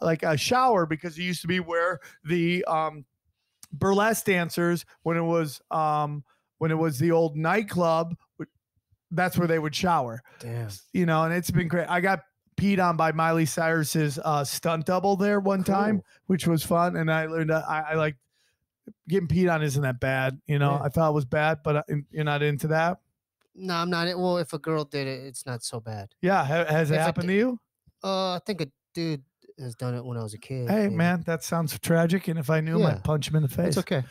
like a shower because it used to be where the um, burlesque dancers when it was um, when it was the old nightclub. That's where they would shower Damn. you know, and it's been great. I got peed on by Miley Cyrus's uh, stunt double there one time, which was fun, and I learned that I, I like getting peed on isn't that bad. You know, Yeah. I thought it was bad, but I, you're not into that. No, I'm not. Well, if a girl did it, it's not so bad. Yeah, has it If I happened to you? Uh, I think a dude has done it when I was a kid. Hey, man, that sounds tragic, and if I knew, him, Yeah. I'd punch him in the face. it's okay.